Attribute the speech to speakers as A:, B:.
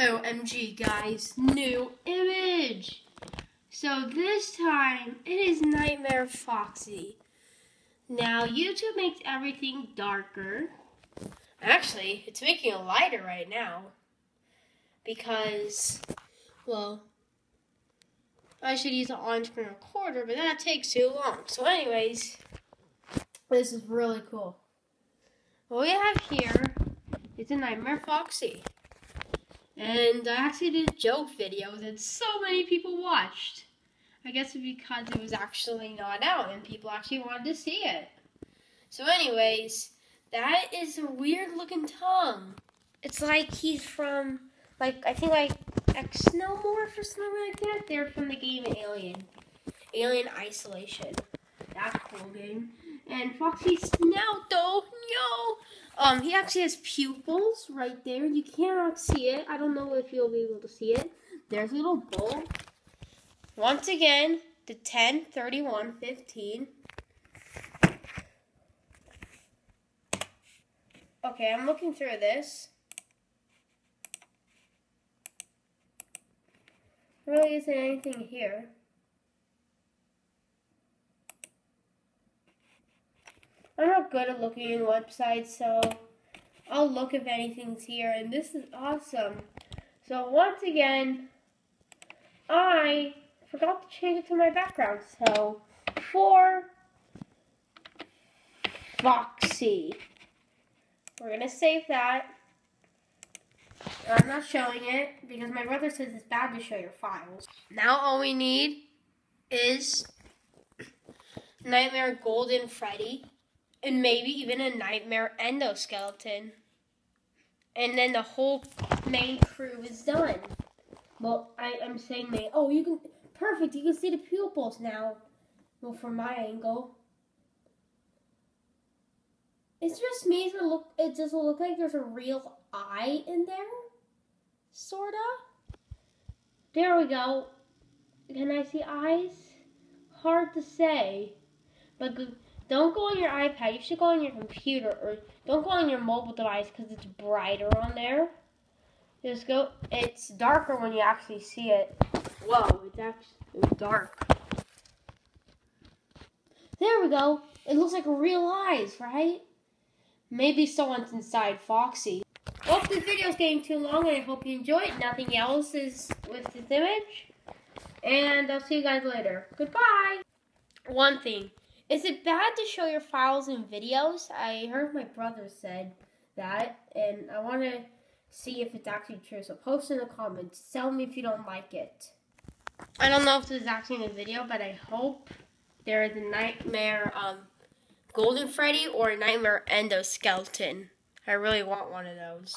A: OMG, guys, new image. So this time, it is Nightmare Foxy. Now, YouTube makes everything darker. Actually, it's making it lighter right now. Because, well, I should use an on-screen recorder, but that takes too long. So anyways, this is really cool. What we have here is a Nightmare Foxy. And I actually did a joke video that so many people watched. I guess because it was actually not out and people actually wanted to see it. So anyways, that is a weird looking tongue. It's like he's from, like, I think like Xenomorph or something like that. They're from the game Alien. Alien Isolation. That's a cool game. And Foxy's snout! Um, he actually has pupils right there. You cannot see it. I don't know if you'll be able to see it. There's a little bowl. Once again, the 10, 31, 15. Okay, I'm looking through this. Really isn't anything here. I'm not good at looking in websites, so I'll look if anything's here. And this is awesome. So once again, I forgot to change it to my background. So for Foxy, we're gonna save that. I'm not showing it because my brother says it's bad to show your files. Now all we need is Nightmare Golden Freddy and maybe even a nightmare endoskeleton. And then the whole main crew is done. Well, I, am saying main. Oh, you can. Perfect. You can see the pupils now. Well, from my angle. It's just me. It look. It doesn't look like there's a real eye in there. Sorta. There we go. Can I see eyes? Hard to say. But don't go on your iPad. You should go on your computer or don't go on your mobile device because it's brighter on there. Just go. It's darker when you actually see it. Whoa, it's actually dark. There we go. It looks like real eyes, right? Maybe someone's inside Foxy. Well, this video's getting too long, and I hope you enjoy it. Nothing else is with this image. And I'll see you guys later. Goodbye. One thing. Is it bad to show your files in videos? I heard my brother said that, and I want to see if it's actually true. So post in the comments. Tell me if you don't like it. I don't know if this is actually in a video, but I hope there is a Nightmare um, Golden Freddy or a Nightmare Endoskeleton. I really want one of those.